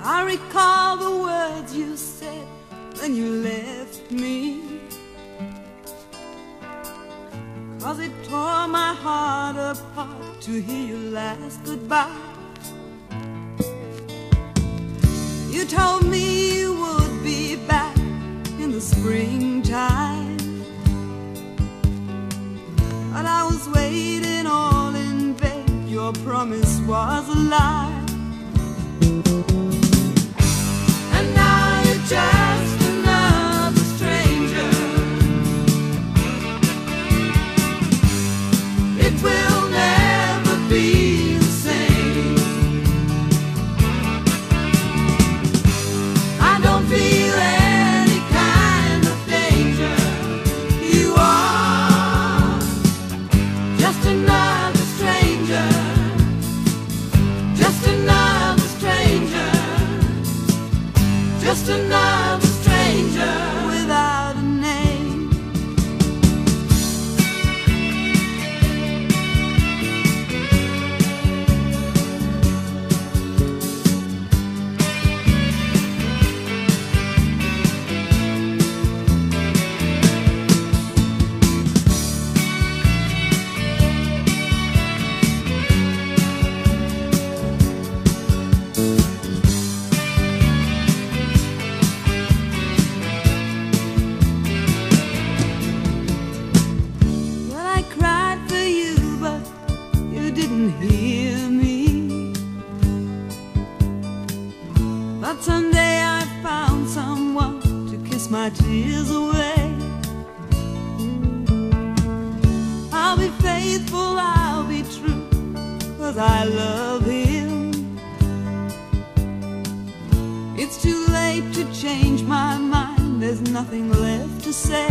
I recall the words you said when you left me. Cause it tore my heart apart to hear your last goodbye. You told me you would be back in the springtime. But I was waiting all in vain, your promise was a lie. Just my tears away. I'll be faithful, I'll be true, cause I love him. It's too late to change my mind, there's nothing left to say.